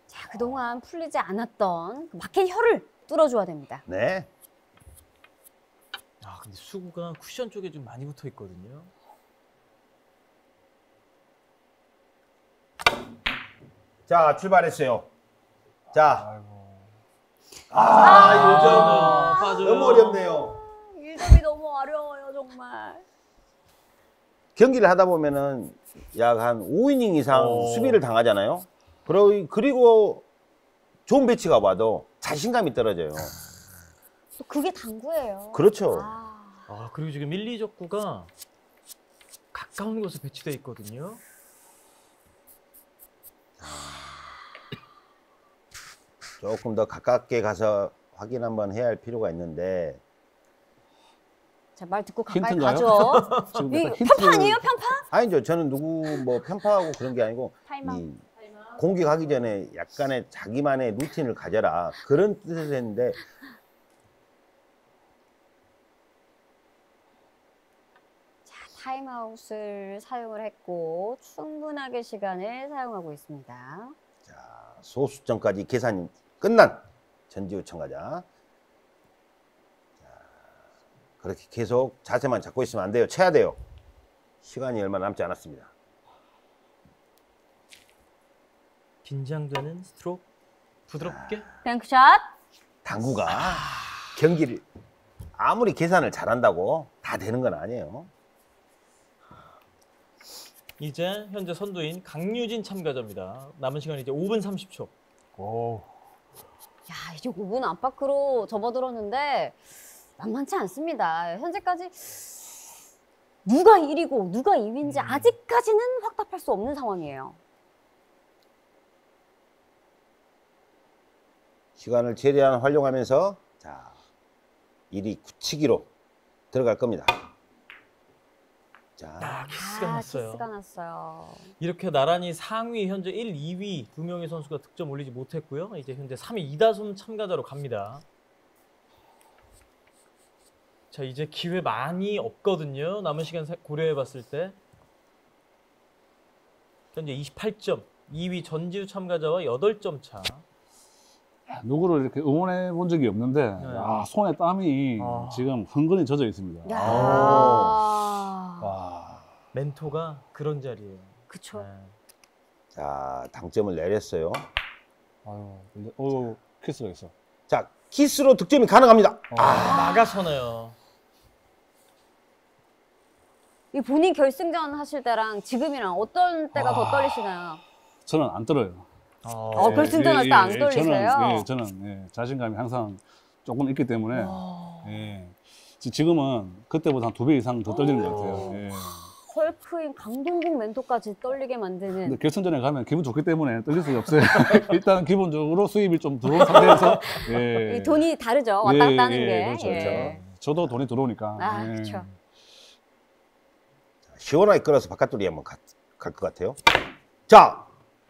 자, 그동안 풀리지 않았던 그 막힌 혀를 뚫어줘야 됩니다. 네. 아 근데 수구가 쿠션 쪽에 좀 많이 붙어 있거든요. 자, 출발했어요. 자, 아이고. 아, 아, 요즘 빠져요. 너무 어렵네요. 1점이 너무 어려워요, 정말. 경기를 하다 보면은 약 한 5이닝 이상 어. 수비를 당하잖아요. 그리고 좋은 배치가 와도 자신감이 떨어져요. 또 그게 당구예요. 그렇죠. 아, 아 그리고 지금 1, 2적구가 가까운 곳에 배치되어 있거든요. 조금 더 가깝게 가서 확인 한번 해야 할 필요가 있는데 자, 말 듣고 가까이 힌트인가요? 가죠. 지금 이 약간 힌트. 편파 아니에요, 편파? 아니죠. 저는 누구 뭐 편파하고 그런 게 아니고 타임아웃. 이 공격하기 전에 약간의 자기만의 루틴을 가져라 그런 뜻에서 했는데 자, 타임아웃을 사용을 했고 충분하게 시간을 사용하고 있습니다. 자, 소수점까지 계산이 끝난 전지우 참가자. 자, 그렇게 계속 자세만 잡고 있으면 안 돼요. 쳐야 돼요. 시간이 얼마 남지 않았습니다. 긴장되는 스트로크 부드럽게 bank shot. 당구가 경기를 아무리 계산을 잘한다고 다 되는 건 아니에요. 이제 현재 선두인 강유진 참가자입니다. 남은 시간 이제 5분 30초. 오. 야, 이제 5분 안팎으로 접어들었는데 만만치 않습니다. 현재까지 누가 1위고 누가 2위인지 아직까지는 확답할 수 없는 상황이에요. 시간을 최대한 활용하면서 자, 1위 굳히기로 들어갈 겁니다. 자, 아, 키스가 아, 났어요. 키스가 났어요. 이렇게 나란히 상위 현재 1, 2위 두 명의 선수가 득점 올리지 못했고요. 이제 현재 3위 이다솜 참가자로 갑니다. 자, 이제 기회 많이 없거든요. 남은 시간 세- 고려해 봤을 때. 현재 28점. 2위 전지우 참가자와 8점 차. 누구를 이렇게 응원해 본 적이 없는데 아, 손에 땀이 아. 지금 흥건히 젖어 있습니다. 야. 멘토가 그런 자리예요. 그쵸. 네. 자, 당점을 내렸어요. 아유, 근데 어 키스가 있어. 자, 키스로 득점이 가능합니다. 아, 나가서네요. 이 본인 결승전 하실 때랑 지금이랑 어떤 때가 더 아. 떨리시나요? 저는 안 떨어요. 어, 예, 결승전 할때안 떨리세요? 저는, 예, 저는 예, 자신감이 항상 조금 있기 때문에 예. 지- 지금은 그때보다 한 두 배 이상 더 떨리는 것 같아요. 예. 헐크인 강동국 멘토까지 떨리게 만드는 근데 결승전에 가면 기분 좋기 때문에 떨릴 수가 없어요. 일단 기본적으로 수입이 좀 들어온 상태에서 예. 이 돈이 다르죠. 왔다 예, 갔다 하는 예, 게. 그렇죠, 예. 그렇죠. 저도 돈이 들어오니까. 아, 예. 그렇죠. 시원하게 끌어서 바깥돌이 한번 갈 것 같아요. 자,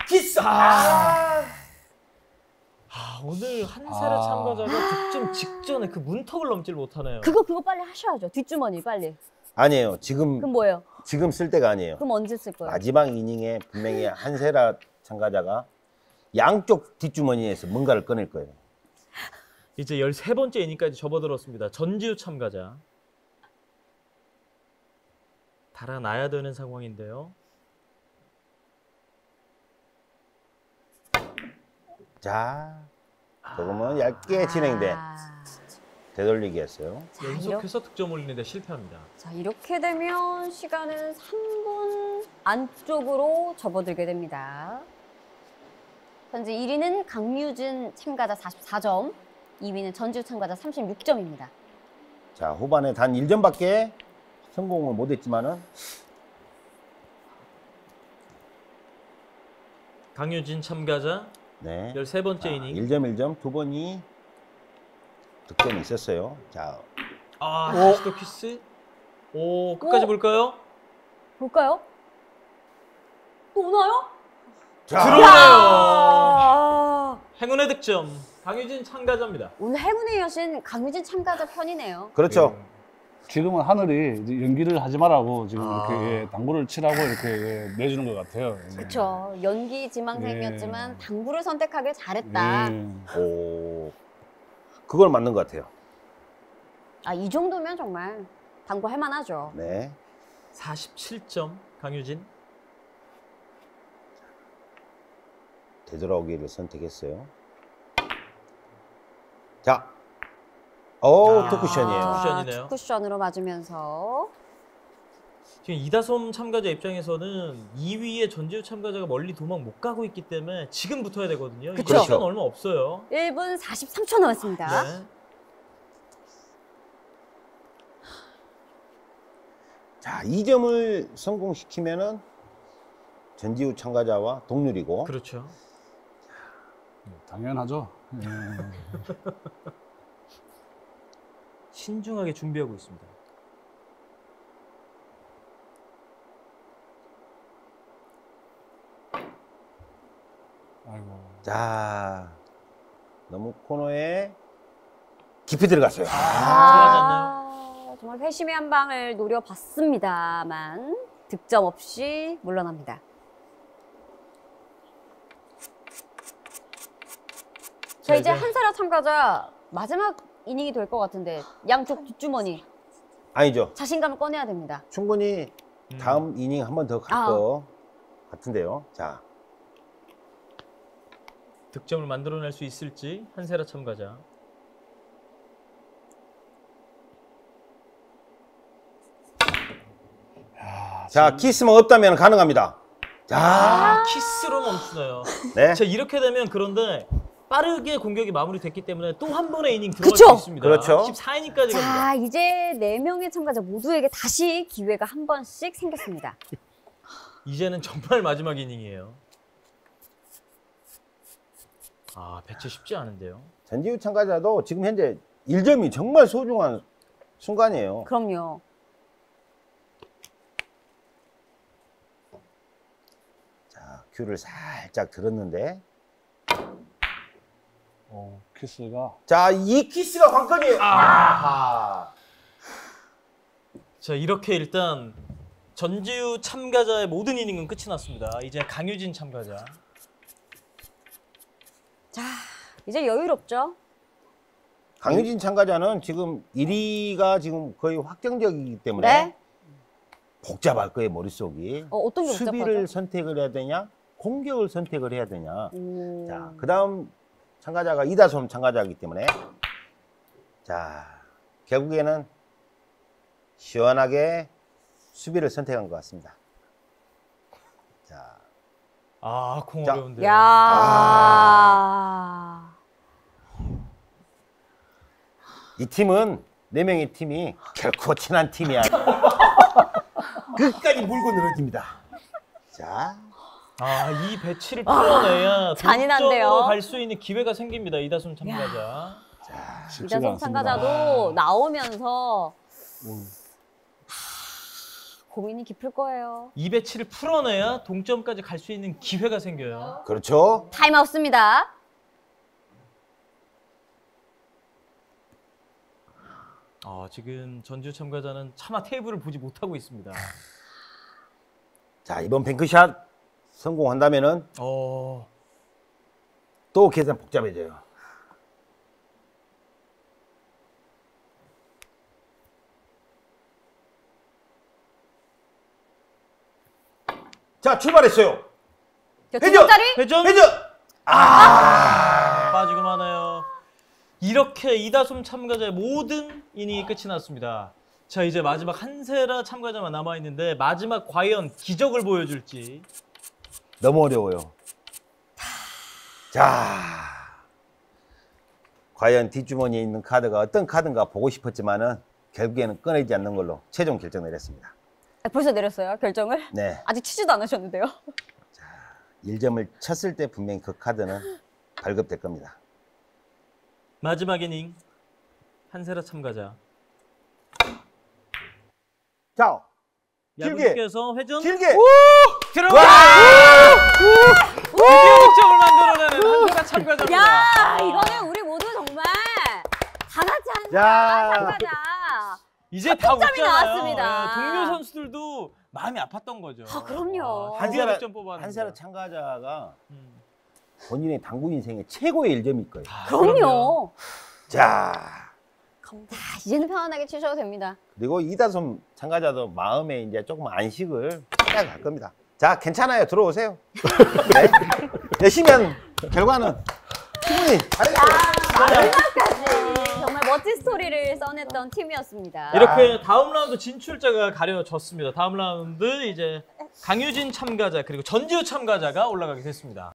키스! 아! 아, 오늘 한세라 아. 참가자가 득점 직전에 그 문턱을 넘질 못하네요. 그거 그거 빨리 하셔야죠. 뒷주머니 빨리. 아니에요. 지금 그럼 뭐예요? 지금 쓸 때가 아니에요. 그럼 언제 쓸 거예요? 마지막 이닝에 분명히 한세라 참가자가 양쪽 뒷주머니에서 뭔가를 꺼낼 거예요. 이제 13번째 이닝까지 접어들었습니다. 전지우 참가자. 달아나야 되는 상황인데요. 자, 조금은 얇게 진행된 아, 되돌리기였어요. 자, 이렇게, 연속해서 득점 올리는데 실패합니다. 자, 이렇게 되면 시간은 3분 안쪽으로 접어들게 됩니다. 현재 1위는 강유진 참가자 44점, 2위는 전주 참가자 36점입니다. 자, 후반에 단 1점밖에 성공을 못했지만은 강유진 참가자 네. 13번째 자, 이닝. 1점 1점 두 번이 득점이 있었어요. 자, 아, 다시 또 키스. 오, 끝까지 오. 볼까요? 볼까요? 또 오나요? 자, 들어오네요. 아, 행운의 득점. 강유진 참가자입니다. 오늘 행운의 여신 강유진 참가자 편이네요. 그렇죠. 지금은 하늘이 이제 연기를 하지 말라고 지금 아. 이렇게 예, 당구를 치라고 이렇게 예, 내주는 것 같아요. 예. 그렇죠. 연기 지망생이었지만 당구를 선택하길 잘했다. 예. 오, 그걸 맞는 것 같아요. 아, 이 정도면 정말 당구 할 만하죠. 네. 47점 강유진. 되돌아오기를 선택했어요. 자, 오, 아. 투쿠션이에요. 쿠션이네요. 쿠션으로 맞으면서 지금 이다솜 참가자 입장에서는 2위의 전지우 참가자가 멀리 도망 못 가고 있기 때문에 지금 붙어야 되거든요. 그쵸. 시간 얼마 없어요. 1분 43초 남았습니다. 네. 자, 2점을 성공시키면은 전지우 참가자와 동률이고 그렇죠. 당연하죠. 예. 신중하게 준비하고 있습니다. 아이고. 자, 너무 코너에 깊이 들어갔어요. 아, 정말 회심의 한 방을 노려봤습니다만 득점 없이 물러납니다. 자 자, 이제 이제- 한사라 참가자 마지막 이닝이 될 것 같은데 양쪽 뒷주머니 아니죠. 자신감을 꺼내야 됩니다. 충분히 음. 다음 이닝 한 번 더갈 아. 것 같은데요. 자, 득점을 만들어낼 수 있을지 한세라 참가자 자 키스만 뭐 없다면 가능합니다. 자, 아, 키스로 멈추나요? 네. 자, 이렇게 되면 그런데 빠르게 공격이 마무리됐기 때문에 또 한 번의 이닝 들어갈 그쵸? 수 있습니다. 그렇죠. 14이닝까지 자, 이제 네명의 참가자 모두에게 다시 기회가 한 번씩 생겼습니다. 이제는 정말 마지막 이닝이에요. 아 배치 쉽지 않은데요. 전지우 참가자도 지금 현재 1점이 정말 소중한 순간이에요. 그럼요. 자, 큐를 살짝 들었는데. 어, 키스가 자, 이 키스가 관건이에요. 아. 자 이렇게 일단 전지우 참가자의 모든 이닝은 끝이 났습니다. 이제 강유진 참가자. 자, 이제 여유롭죠? 강유진 참가자는 지금 1위가 지금 거의 확정적이기 때문에 네. 복잡할 거예요, 머릿속이. 어, 어떤 게 수비를 복잡하죠? 선택을 해야 되냐? 공격을 선택을 해야 되냐? 오. 자, 그 다음 참가자가 이다솜 참가자이기 때문에 자, 결국에는 시원하게 수비를 선택한 것 같습니다. 자, 아공 자. 어려운데. 야. 아. 이 팀은 네 명의 팀이 결코 친한 팀이 아니에요. 끝까지 물고 늘어집니다. 자, 아 이 배치를 풀어내야 잔인한데요. 동점으로 갈 수 있는 기회가 생깁니다. 이다솜 참가자. 이다솜. 참가자도 나오면서 음. 고민이 깊을 거예요. 이 배치를 풀어내야 동점까지 갈 수 있는 기회가 생겨요. 그렇죠. 타임아웃습니다. 아 지금 전주 참가자는 차마 테이블을 보지 못하고 있습니다. 자, 이번 뱅크샷 성공한다면은 어 또 계산 복잡해져요. 자, 출발했어요. 회전! 회전 회전! 빠지고 마나요. 이렇게 이다솜 참가자의 모든 이닝이 끝이 났습니다. 자 이제 마지막 한세라 참가자만 남아 있는데 마지막 과연 기적을 보여줄지. 너무 어려워요. 자, 과연 뒷주머니에 있는 카드가 어떤 카드인가 보고 싶었지만은 결국에는 꺼내지 않는 걸로 최종 결정 내렸습니다. 아, 벌써 내렸어요, 결정을? 네, 아직 치지도 않으셨는데요. 1점을 쳤을 때 분명히 그 카드는 발급될 겁니다. 마지막 이닝 한세라 참가자. 자, 길게. 야구께서 회전 길게. 들어가. 드디어 득점을 만들어내는 한세라 참가자입니다. 야, 이거는 우리 모두 정말 다 같이 한 야. 참가자. 이제 다 득점이 웃잖아요. 나왔습니다. 예, 동료 선수들도 마음이 아팠던 거죠. 아, 그럼요. 드디어 한세라- 득점 뽑았는데. 한사라 참가자가 음. 본인의 당구 인생의 최고의 1점일 거예요. 아, 그럼요. 자, 자, 이제는 편안하게 치셔도 됩니다. 그리고 이다솜 참가자도 마음에 이제 조금 안식을 해야 갈 겁니다. 자, 괜찮아요. 들어오세요. 네. 열심히 한 결과는 충분히 잘했어요. 정말 멋진 스토리를 써냈던 팀이었습니다. 이렇게 다음 라운드 진출자가 가려졌습니다. 다음 라운드 이제 강유진 참가자 그리고 전지우 참가자가 올라가게 됐습니다.